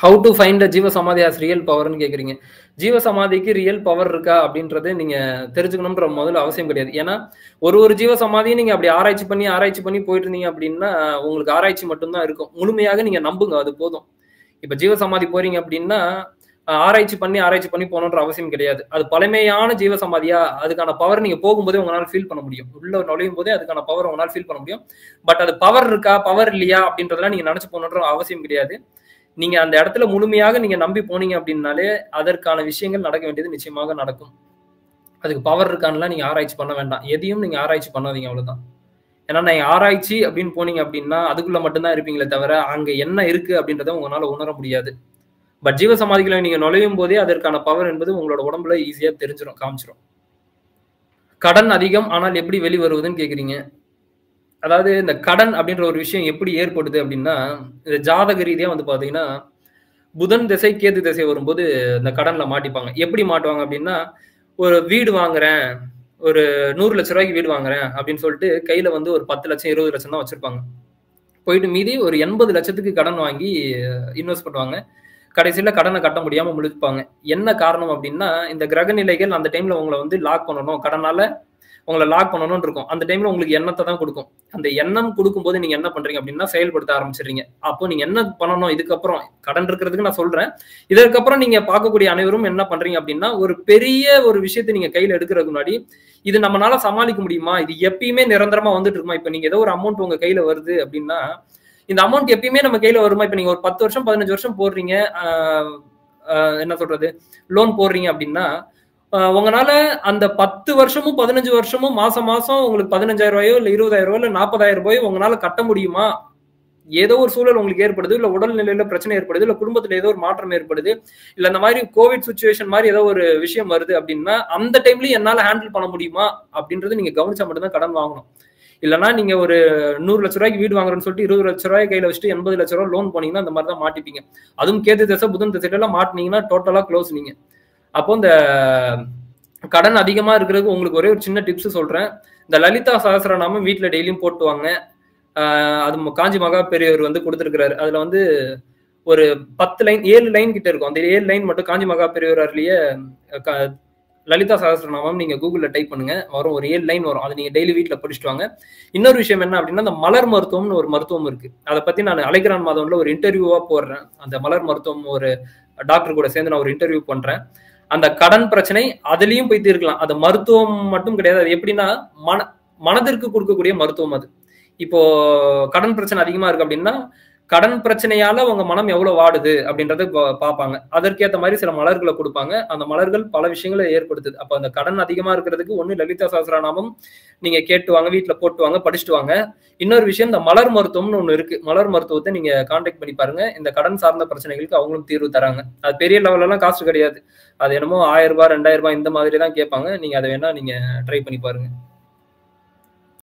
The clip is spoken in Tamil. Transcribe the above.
ஹவு டு ஃபைண்ட் ஜீவ சமாதி ஆஸ் ரியல் பவர்னு கேக்குறீங்க. ஜீவ சமாதிக்கு ரியல் பவர் இருக்கா அப்படின்றது நீங்க தெரிஞ்சுக்கணும்ன்ற முதல்ல அவசியம் கிடையாது. ஏன்னா ஒரு ஒரு ஜீவ சமாதியும் நீங்க அப்படி ஆராய்ச்சி பண்ணி ஆராய்ச்சி பண்ணி போயிட்டு இருந்தீங்க அப்படின்னா உங்களுக்கு ஆராய்ச்சி மட்டும்தான் இருக்கும். முழுமையாக நீங்க நம்புங்க அது போதும். இப்ப ஜீவ சமாதி போறீங்க அப்படின்னா ஆராய்ச்சி பண்ணி ஆராய்ச்சி பண்ணி போகணுன்ற அவசியம் கிடையாது. அது பழமையான ஜீவ சமாதியா அதுக்கான பவர் நீங்க போகும்போதே உங்களால் ஃபீல் பண்ண முடியும். உள்ள நுழையும் போதே அதுக்கான பவர் உங்களால் ஃபீல் பண்ண முடியும். பட் அது பவர் இருக்கா பவர் இல்லையா அப்படின்றதெல்லாம் நீங்க நினைச்சு போகணுன்ற அவசியம் கிடையாது. நீங்க அந்த இடத்துல முழுமையாக நீங்க நம்பி போனீங்க அப்படின்னாலே அதற்கான விஷயங்கள் நடக்க வேண்டியது நிச்சயமாக நடக்கும். அதுக்கு பவர் இருக்கான்லாம் நீங்க ஆராய்ச்சி பண்ண வேண்டாம். எதையும் நீங்க ஆராய்ச்சி பண்ணாதீங்க அவ்வளவுதான். ஏன்னா நீங்க ஆராய்ச்சி அப்படின்னு போனீங்க அப்படின்னா அதுக்குள்ள மட்டும்தான் இருப்பீங்களே தவிர அங்க என்ன இருக்கு அப்படின்றத உங்களால உணர முடியாது. பட் ஜீவ சமாதிகளை நீங்க நுழையும் போதே அதற்கான பவர் என்பது உங்களோட உடம்புல ஈஸியா தெரிஞ்சிடும் காமிச்சிடும் கடன் அதிகம் ஆனால் எப்படி வெளி வருவதுன்னு கேக்குறீங்க? அதாவது இந்த கடன் அப்படின்ற ஒரு விஷயம் எப்படி ஏற்படுது அப்படின்னா இந்த ஜாதக ரீதியா வந்து பாத்தீங்கன்னா புதன் திசை கேது திசை வரும்போது இந்த கடன்ல மாட்டிப்பாங்க. எப்படி மாட்டுவாங்க அப்படின்னா ஒரு வீடு வாங்குறேன் ஒரு நூறு லட்ச ரூபாய்க்கு வீடு வாங்குறேன் அப்படின்னு சொல்லிட்டு கையில வந்து ஒரு பத்து லட்சம் இருபது லட்சம் தான் வச்சிருப்பாங்க. போயிட்டு மீதி ஒரு எண்பது லட்சத்துக்கு கடன் வாங்கி இன்வெஸ்ட் பண்ணுவாங்க. கடைசியில கடனை கட்ட முடியாம முழுப்பாங்க. என்ன காரணம் அப்படின்னா இந்த கிரக நிலைகள் அந்த டைம்ல உங்களை வந்து லாக் பண்ணணும். கடனால உங்களை லாக் பண்ணணும்னு இருக்கும். அந்த டைம்ல உங்களுக்கு எண்ணத்தை தான் கொடுக்கும். அந்த எண்ணம் கொடுக்கும்போது நீங்க என்ன பண்றீங்க அப்படின்னா செயல்படுத்த ஆரம்பிச்சிடுறீங்க. அப்போ நீங்க என்ன பண்ணணும்? இதுக்கப்புறம் கடன் இருக்கிறதுக்கு நான் சொல்றேன். இதற்கப்புறம் நீங்க பார்க்கக்கூடிய அனைவரும் என்ன பண்றீங்க அப்படின்னா ஒரு பெரிய ஒரு விஷயத்தை நீங்க கையில எடுக்கிறதுக்கு முன்னாடி இது நம்மளால சமாளிக்க முடியுமா? இது எப்பயுமே நிரந்தரமா வந்துட்டு இருக்குமா? இப்ப நீங்க ஏதோ ஒரு அமௌண்ட் உங்க கையில வருது அப்படின்னா இந்த அமௌண்ட் எப்பயுமே நம்ம கையில வருமா? இப்ப நீங்க ஒரு பத்து வருஷம் பதினஞ்சு வருஷம் போடுறீங்க என்ன சொல்றது? லோன் போடுறீங்க அப்படின்னா உங்களால அந்த பத்து வருஷமும் பதினஞ்சு வருஷமும் மாசம் மாசம் உங்களுக்கு பதினஞ்சாயிரம் ரூபாயோ இல்ல இருபதாயிரம் ரூபாயோ இல்ல நாற்பதாயிரம் ரூபாயோ உங்களால கட்ட முடியுமா? ஏதோ ஒரு சூழல் உங்களுக்கு ஏற்படுது இல்ல உடல்நிலையில பிரச்சனை ஏற்படுது இல்ல குடும்பத்துல ஏதோ ஒரு மாற்றம் ஏற்படுது இல்ல இந்த மாதிரி கோவிட் சுச்சுவேஷன் மாதிரி ஏதோ ஒரு விஷயம் வருது அப்படின்னா அந்த டைம்லயும் என்னால ஹேண்டில் பண்ண முடியுமா? அப்படின்றது நீங்க கவனிச்சா மட்டும்தான் கடன் வாங்கணும். இல்லைன்னா நீங்க ஒரு நூறு லட்ச ரூபாய்க்கு வீடு வாங்குறேன்னு சொல்லிட்டு இருபது லட்ச ரூபாய் கையில வச்சுட்டு எண்பது லட்ச ரூபாய் லோன் போனீங்கன்னா அந்த மாதிரி தான் மாட்டிப்பீங்க. அதுவும் கேது தசை புதன் திசையில எல்லாம் மாட்டினீங்கன்னா டோட்டலா க்ளோஸ் நீங்க. அப்போ இந்த கடன் அதிகமா இருக்கிறதுக்கு உங்களுக்கு ஒரே ஒரு சின்ன டிப்ஸ் சொல்றேன். இந்த லலிதா சகசரநாமம் வீட்டுல டெய்லியும் போட்டுவாங்க. அது காஞ்சி மகா பெரியவர் வந்து கொடுத்துருக்கிறாரு. அதுல வந்து ஒரு பத்து லைன் ஏழு லைன் கிட்ட இருக்கும். அந்த ஏழு லைன் மட்டும் காஞ்சி மகா பெரியவர் அருளிய க- லலிதா சகஸ்ரநாமம் நீங்க கூகுள்ல டைப் பண்ணுங்க. வரும் ஒரு ஏழு லைன் வரும். அது நீங்க டெய்லி வீட்டில் படிச்சுட்டு வாங்க. இன்னொரு விஷயம் என்ன அப்படின்னா அந்த மலர் மருத்துவம்னு ஒரு மருத்துவம் இருக்கு. அதை பத்தி நான் அலைகிரான் மாதம்ல ஒரு இன்டர்வியூவா போடுறேன். அந்த மலர் மருத்துவம் ஒரு டாக்டர் கூட சேர்ந்து நான் ஒரு இன்டர்வியூ பண்றேன். அந்த கடன் பிரச்சனை அதுலயும் போய் தீர்க்கலாம். அது மருத்துவம் மட்டும் கிடையாது. அது எப்படின்னா மன மனதிற்கு கொடுக்கக்கூடிய மருத்துவம் அது. இப்போ கடன் பிரச்சனை அதிகமா இருக்கு அப்படின்னா கடன் பிரச்சனையால உங்க மனம் எவ்வளவு வாடுது அப்படின்றத பா- பார்ப்பாங்க. அதற்கேற்ற மாதிரி சில மலர்களை கொடுப்பாங்க. அந்த மலர்கள் பல விஷயங்களை ஏற்படுத்துது. அப்ப அந்த கடன் அதிகமா இருக்கிறதுக்கு ஒண்ணு லலிதா சாஸ்திரநாமம் நீங்க கேட்டு வாங்க வீட்டுல போட்டு வாங்க படிச்சுட்டு வாங்க. இன்னொரு விஷயம் இந்த மலர் மருத்துவம்னு ஒண்ணு இருக்கு. மலர் மருத்துவத்தை நீங்க கான்டாக்ட் பண்ணி பாருங்க. இந்த கடன் சார்ந்த பிரச்சனைகளுக்கு அவங்களும் தீர்வு தராங்க. அது பெரிய லெவல்ல எல்லாம் காசு கிடையாது. அது என்னமோ ஆயிரம் ரூபாய் ரெண்டாயிரம் ரூபாய் இந்த மாதிரி தான் கேட்பாங்க. நீங்க அதை வேணா நீங்க ட்ரை பண்ணி பாருங்க.